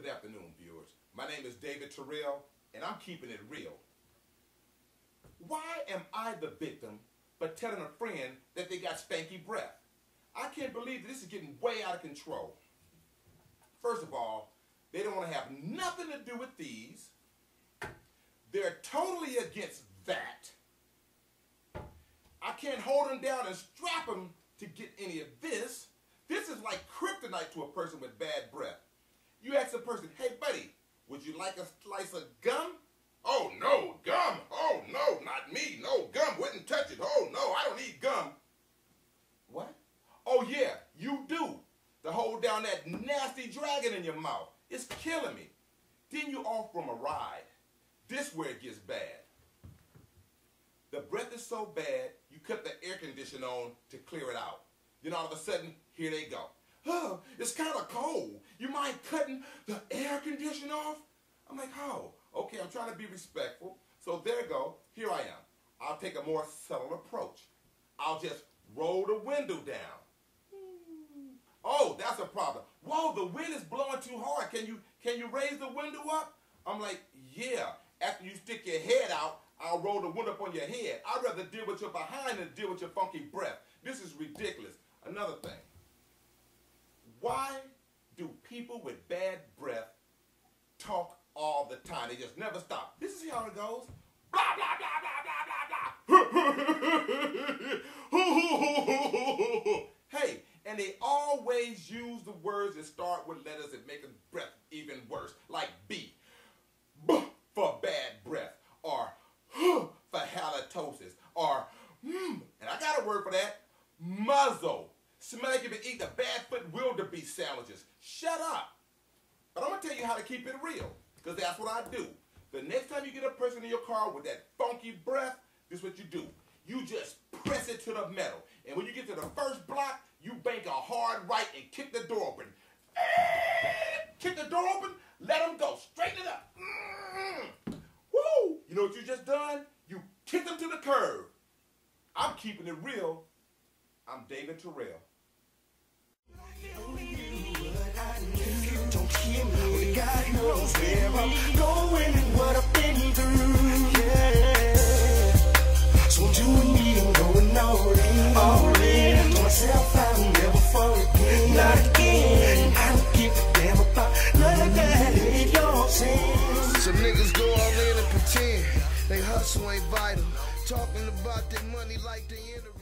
Good afternoon, viewers. My name is David Terrell, and I'm keeping it real. Why am I the victim but telling a friend that they got stanky breath? I can't believe this is getting way out of control. First of all, they don't want to have nothing to do with these. They're totally against that. I can't hold them down and strap them to get any of this. This is like kryptonite to a person with bad breath. You ask a person, hey buddy, would you like a slice of gum? Oh no, gum. Oh no, not me. No, gum. Wouldn't touch it. Oh no, I don't need gum. What? Oh yeah, you do. To hold down that nasty dragon in your mouth. It's killing me. Then you offer them a ride. This where it gets bad. The breath is so bad, you cut the air conditioner on to clear it out. Then all of a sudden, here they go. Huh, it's kind of cold. You mind cutting the air conditioner off? I'm like, how? Oh, okay, I'm trying to be respectful. So there go. Here I am. I'll take a more subtle approach. I'll just roll the window down. Oh, that's a problem. Whoa, the wind is blowing too hard. Can you can you raise the window up? I'm like, yeah. After you stick your head out, I'll roll the window up on your head. I'd rather deal with your behind than deal with your funky breath. This is ridiculous. Another thing. Why do people with bad breath all the time? They just never stop. This is how it goes. Blah, blah, blah, blah, blah, blah, blah. hey, and they always use the words that start with letters that make the breath even worse, like B. B for bad breath, or H for halitosis, or mm, and I got a word for that, muzzle. Smell like you've been eating a Badfoot wildebeest sandwiches. Shut up. But I'm going to tell you how to keep it real, because that's what I do. The next time you get a person in your car with that funky breath, this is what you do. You just press it to the metal. And when you get to the first block, you bank a hard right and kick the door open. Kick the door open, let them go. Straighten it up. Mm. Woo! You know what you just done? You kick them to the curb. I'm keeping it real. I'm David Terrell. I'm going and what I've been through. Yeah. So me going all in, all in. Myself I'll never fall again, not again. I don't give a damn about none that. All sense. Some niggas go all in and pretend they hustle ain't vital. Talking about their money like they interested.